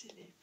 stylé.